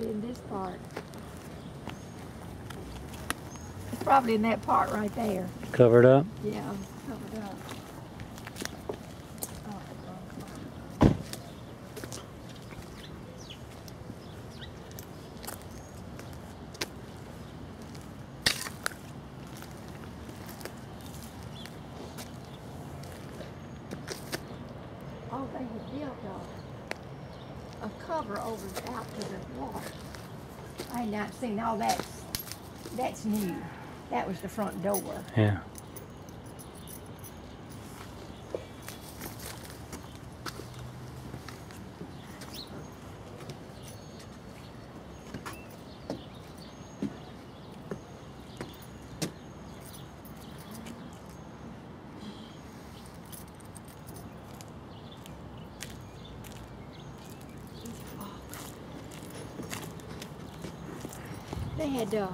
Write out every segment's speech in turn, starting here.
probably in this part. It's probably in that part right there. Covered up. Yeah, covered up. Oh, they had built a, a cover over out to the. I had not seen all that's that's new. That was the front door. Yeah. They had uh,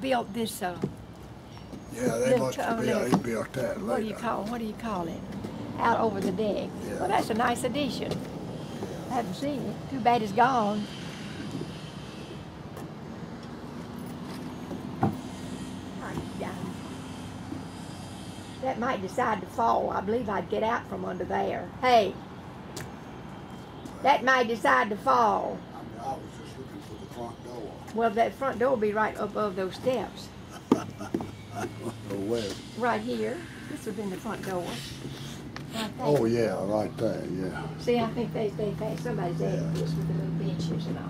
built this. Uh, Yeah, they Little must have, toilet. he built that what do you call? What do you call it? Out over the deck. Yeah. Well, that's a nice addition. I haven't seen it. Too bad it's gone. That might decide to fall. I believe I'd get out from under there. Hey, that might decide to fall. I mean, I was just looking for the front door. Well, that front door will be right above those steps. I don't know where. Right here. This would have been the front door. Right. Oh, yeah, right there, yeah. See, I think they, they had somebody's added this with the little benches and all.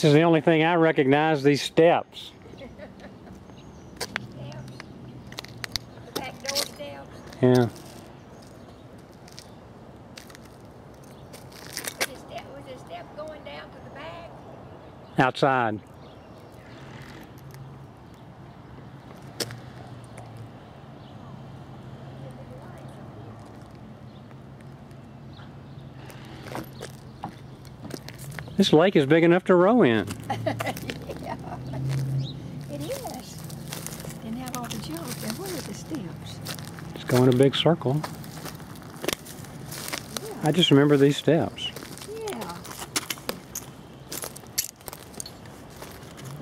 This is the only thing I recognize. These steps. steps. The back door steps. Yeah. Step, was it step going down to the back? Outside. This lake is big enough to row in. yeah. It is. Didn't have all the jokes. And where are the steps? It's going a big circle. I just remember these steps. Yeah.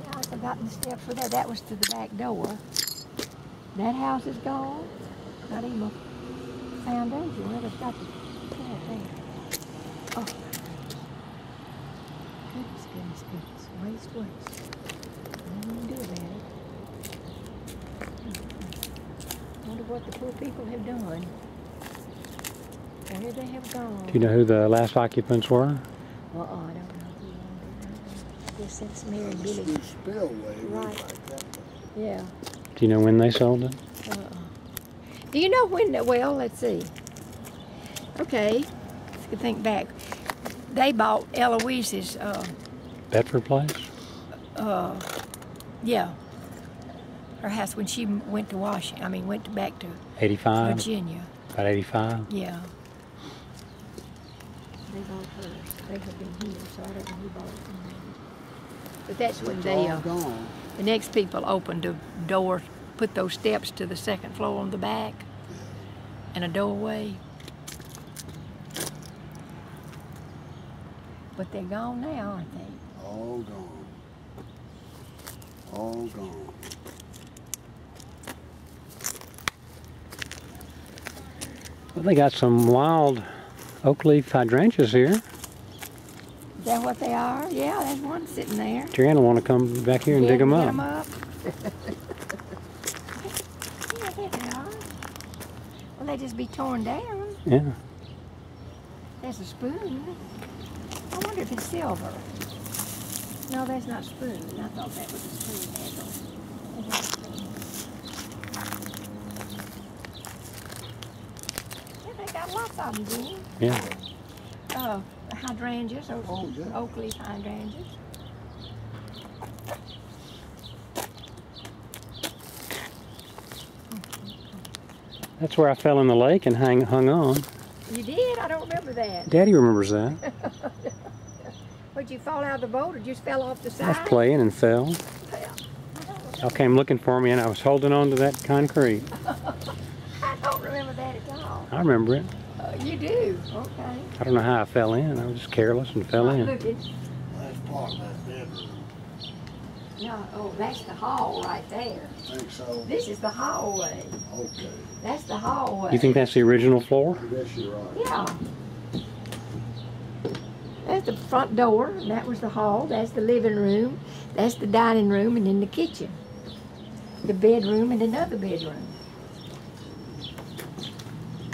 Yeah, I forgotten the steps for there. That was to the back door. That house is gone. Not even a foundation. Where they've got the yeah, there. Oh. Goodness, goodness, goodness. Waste, waste. Nothing to do about it. Hmm. Wonder what the poor people have done. Where they have gone. Do you know who the last occupants were? Uh-uh, I don't know who. I guess that's Mary and Billy. spillway Right. like. Yeah. Do you know when they sold it? Uh-uh. Do you know when, well, let's see. Okay, let's think back. They bought Eloise's, uh, Bedford Place? uh, yeah, her house when she went to Washington, I mean, went to- back to 85? Virginia. About 85? Yeah. They bought hers. They had been here, so I don't know who bought it them. But that's when they, all uh, gone. The next people opened a door, put those steps to the second floor on the back, and a doorway. But they're gone now, aren't they? All gone. All gone. Well, they got some wild oak leaf hydrangeas here. Is that what they are? Yeah, there's one sitting there. Triana will want to come back here and Yeah, dig them get up. 'em up. yeah, there they are. Well, they just be torn down. Yeah. There's a spoon with a silver. No, that's not spoon. I thought that was a spoon handle. Yeah, they got lots of them. Yeah. Uh, hydrangeas, or oh, hydrangeas. That's where I fell in the lake and hang, hung on. You did? I don't remember that. Daddy remembers that. Would you fall out of the boat or just fell off the side? I was playing and fell. Y'all came looking for me and I was holding on to that concrete. I don't remember that at all. I remember it. Uh, you do? Okay. I don't know how I fell in. I was just careless and fell Not in. looking. That's part of that bedroom. No, oh, that's the hall right there. Think so? This is the hallway. Okay. That's the hallway. You think that's the original floor? I guess you're right. Yeah. That's the front door, and that was the hall. That's the living room. That's the dining room, and then the kitchen. The bedroom and another bedroom.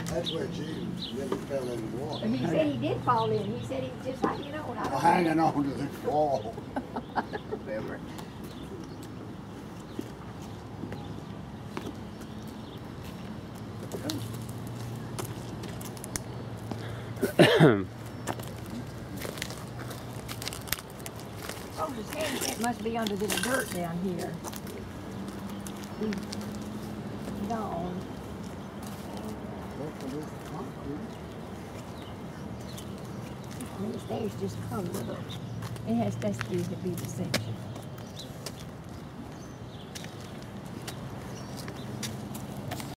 That's where Jim really fell in the water. And he said he did fall in. He said he was just hanging on. I don't Hanging on to the wall. remember. Oh, handset must be under this dirt down here. He's gone. And the stairs just come up. It has, that's to be the section.